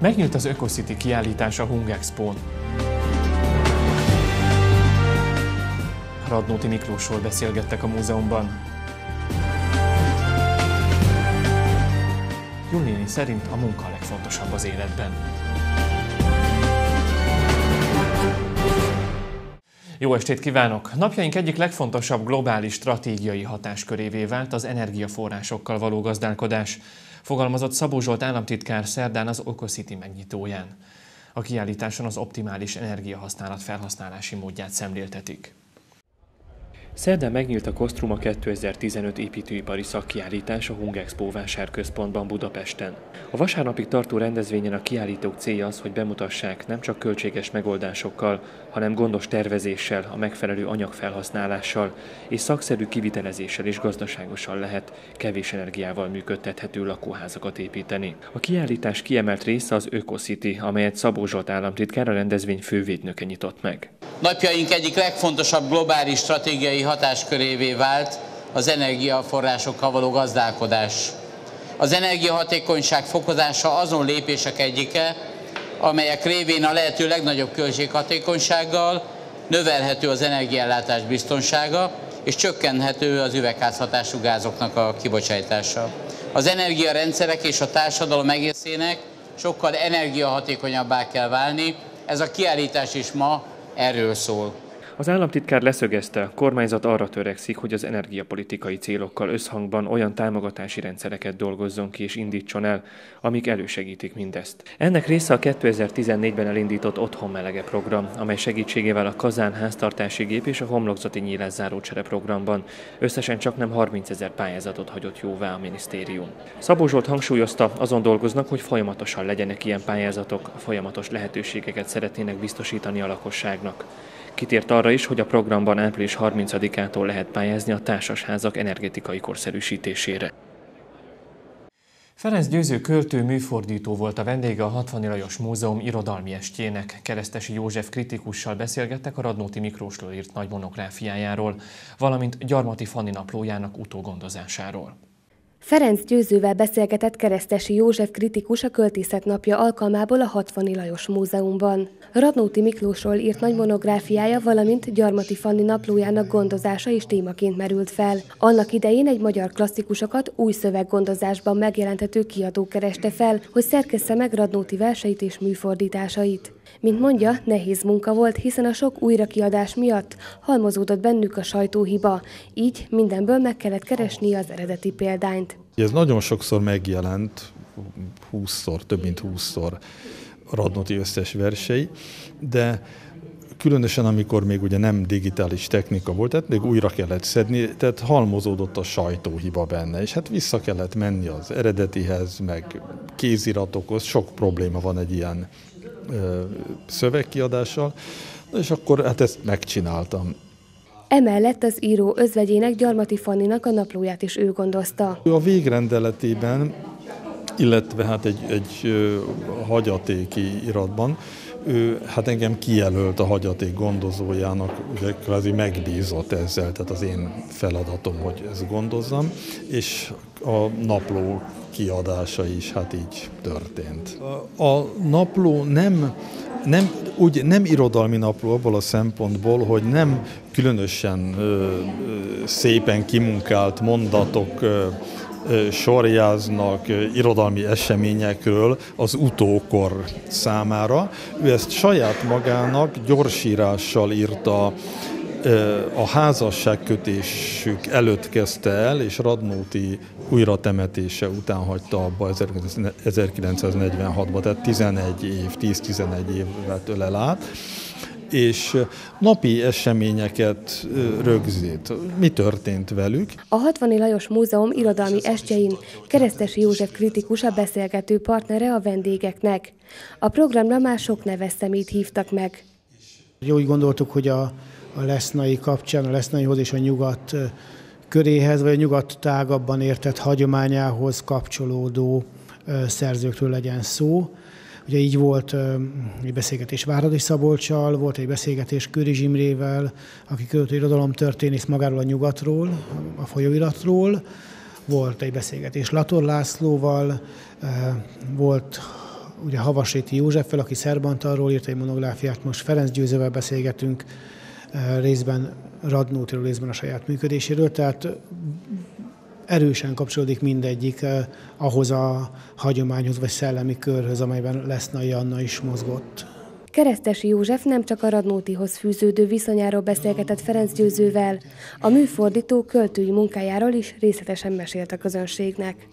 Megnyílt az Ökocity kiállítás a Hungexpo-n. Radnóti Miklósról beszélgettek a múzeumban. Julini szerint a munka a legfontosabb az életben. Jó estét kívánok! Napjaink egyik legfontosabb globális stratégiai hatáskörévé vált az energiaforrásokkal való gazdálkodás, fogalmazott Szabó Zsolt államtitkár szerdán az Okocity megnyitóján. A kiállításon az optimális energiahasználat felhasználási módját szemléltetik. Szerdán megnyílt a Kostruma 2015 építőipari szakkiállítás a Hungexpo vásárközpontban Budapesten. A vasárnapig tartó rendezvényen a kiállítók célja az, hogy bemutassák nem csak költséges megoldásokkal, hanem gondos tervezéssel, a megfelelő anyagfelhasználással és szakszerű kivitelezéssel is gazdaságosan lehet kevés energiával működtethető lakóházakat építeni. A kiállítás kiemelt része az Ökocity, amelyet Szabó Zsolt államtitkár a rendezvény fővédnöke nyitott meg. Napjaink egyik legfontosabb globális stratégiai hatáskörévé vált az energiaforrásokkal való gazdálkodás. Az energiahatékonyság fokozása azon lépések egyike, amelyek révén a lehető legnagyobb költséghatékonysággal növelhető az energiállátás biztonsága, és csökkenhető az üvegházhatású gázoknak a kibocsátása. Az energiarendszerek és a társadalom egészének sokkal energiahatékonyabbá kell válni, ez a kiállítás is ma erről szól. Az államtitkár leszögezte, a kormányzat arra törekszik, hogy az energiapolitikai célokkal összhangban olyan támogatási rendszereket dolgozzon ki és indítson el, amik elősegítik mindezt. Ennek része a 2014-ben elindított Otthon Melege program, amely segítségével a kazán háztartási gép és a homlokzati nyílás zárócsere programban összesen csak nem 30 ezer pályázatot hagyott jóvá a minisztérium. Szabó Zsolt hangsúlyozta, azon dolgoznak, hogy folyamatosan legyenek ilyen pályázatok, folyamatos lehetőségeket szeretnének biztosítani a lakosságnak. Kitért arra is, hogy a programban április 30-ától lehet pályázni a társasházak energetikai korszerűsítésére. Ferenc Győző költő műfordító volt a vendége a 60 Lajos Múzeum irodalmi estjének. Keresztesi József kritikussal beszélgettek a Radnóti Miklósról írt nagy monográfiájáról, valamint Gyarmati Fanni naplójának utógondozásáról. Ferenc Győzővel beszélgetett Keresztesi József kritikus a Költészet napja alkalmából a 60 Lajos Múzeumban. Radnóti Miklósról írt nagy monográfiája, valamint Gyarmati Fanni naplójának gondozása is témaként merült fel. Annak idején egy magyar klasszikusokat új szöveggondozásban megjelentető kiadó kereste fel, hogy szerkessze meg Radnóti verseit és műfordításait. Mint mondja, nehéz munka volt, hiszen a sok újrakiadás miatt halmozódott bennük a sajtóhiba, így mindenből meg kellett keresni az eredeti példányt. Ez nagyon sokszor megjelent, 20-szor, több mint 20-szor Radnoti összes versei, de különösen amikor még ugye nem digitális technika volt, tehát még újra kellett szedni, tehát halmozódott a sajtóhiba benne, és hát vissza kellett menni az eredetihez, meg kéziratokhoz, sok probléma van egy ilyen szövegkiadással, és akkor hát ezt megcsináltam. Emellett az író özvegyének Gyarmati Fanninak a naplóját is ő gondozta. A végrendeletében illetve hát egy, egy hagyatéki iratban, ő hát engem kijelölt a hagyaték gondozójának, ugye kvázi megbízott ezzel, tehát az én feladatom, hogy ezt gondozzam, és a napló kiadása is hát így történt. A napló nem, nem, úgy nem irodalmi napló abból a szempontból, hogy nem különösen ö, ö, szépen kimunkált mondatok ö, sorjáznak irodalmi eseményekről az utókor számára. Ő ezt saját magának gyorsírással írta a házasságkötésük előtt kezdte el, és Radnóti újratemetése után hagyta abba 1946-ban, tehát 11 év, 10-11 évet ölel át és napi eseményeket rögzít. Mi történt velük? A 60 Lajos Múzeum irodalmi estjein Keresztesi József kritikus a beszélgető partnere a vendégeknek. A programra már sok neves szemét hívtak meg. Úgy gondoltuk, hogy a, a lesznai kapcsán, a lesznaihoz és a nyugat köréhez, vagy a nyugat tágabban értett hagyományához kapcsolódó szerzőkről legyen szó. Ugye így volt egy beszélgetés Váradi Szabolcsal, volt egy beszélgetés Köri Zsimrével, aki költő irodalomtörténész magáról a nyugatról, a folyóiratról, volt egy beszélgetés Lator Lászlóval, volt ugye Havasréti Józseffel, aki Szerbantalról írt egy monográfiát, most Ferenc Győzővel beszélgetünk, részben Radnótiról, részben a saját működéséről, tehát erősen kapcsolódik mindegyik ahhoz a hagyományhoz vagy szellemi körhöz, amelyben Lesznai Anna is mozgott. Keresztesi József nem csak a Radnótihoz fűződő viszonyáról beszélgetett Ferenc Győzővel, a műfordító költői munkájáról is részletesen mesélt a közönségnek.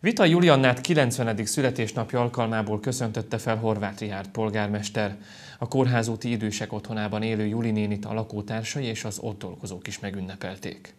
Vita Juliannát 90. születésnapja alkalmából köszöntötte fel Horváth Rihárd polgármester. A kórházúti idősek otthonában élő Juli nénit a lakótársai és az ott dolgozók is megünnepelték.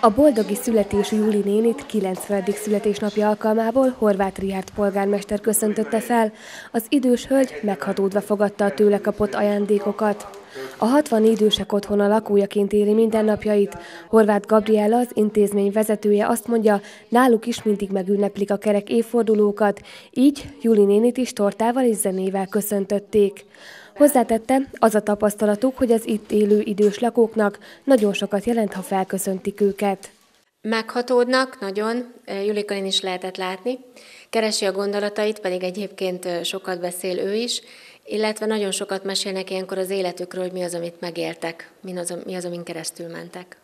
A boldogi születésű Juli nénit 90. születésnapja alkalmából Horváth Rihárd polgármester köszöntötte fel. Az idős hölgy meghatódva fogadta a tőle kapott ajándékokat. A 60 idősek otthona lakójaként éri mindennapjait. Horváth Gabriela, az intézmény vezetője azt mondja, náluk is mindig megünneplik a kerek évfordulókat, így Juli nénit is tortával és zenével köszöntötték. Hozzátette, az a tapasztalatuk, hogy az itt élő idős lakóknak nagyon sokat jelent, ha felköszöntik őket. Meghatódnak nagyon, Julikon is lehetett látni. Keresi a gondolatait, pedig egyébként sokat beszél ő is, illetve nagyon sokat mesélnek ilyenkor az életükről, hogy mi az, amit megéltek, mi az, mi az amin keresztül mentek.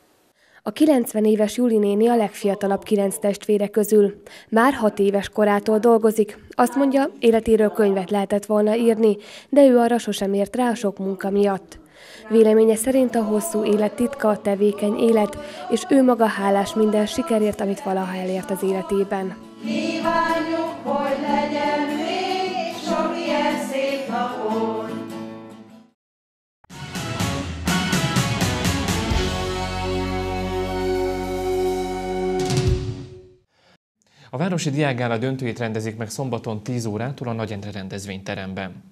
A 90 éves Juli néni a legfiatalabb kilenc testvére közül. Már hat éves korától dolgozik. Azt mondja, életéről könyvet lehetett volna írni, de ő arra sosem ért rá a sok munka miatt. Véleménye szerint a hosszú élet titka a tevékeny élet, és ő maga hálás minden sikerért, amit valaha elért az életében. Kívánjuk, hogy legyen A Városi Diágála döntőjét rendezik meg szombaton 10 órától a Nagyendre rendezvényteremben.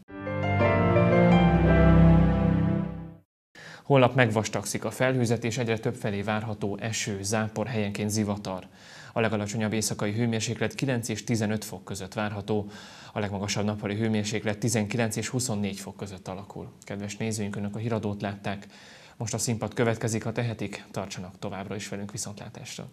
Holnap megvastagszik a felhőzet, és egyre több felé várható eső, zápor, helyenként zivatar. A legalacsonyabb éjszakai hőmérséklet 9 és 15 fok között várható, a legmagasabb nappali hőmérséklet 19 és 24 fok között alakul. Kedves nézőink, Önök a híradót látták. Most a színpad következik, ha tehetik, tartsanak továbbra is velünk viszontlátásra.